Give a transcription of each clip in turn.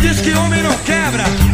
diz que homem não quebra.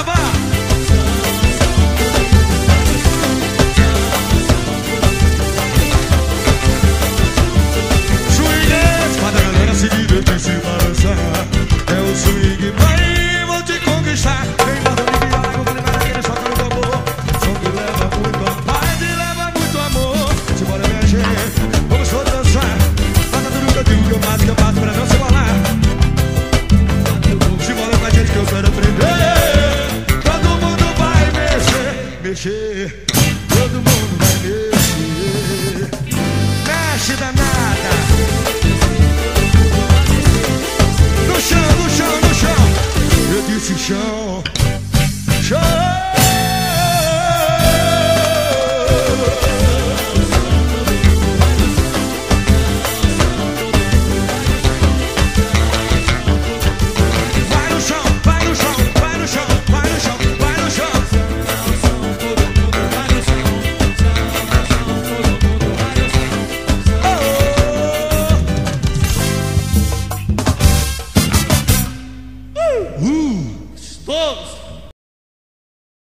mexer, todo mundo vai